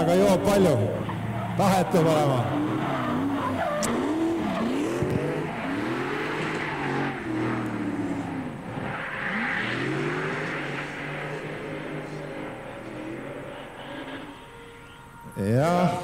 aga joob palju. tahet peab olema. jah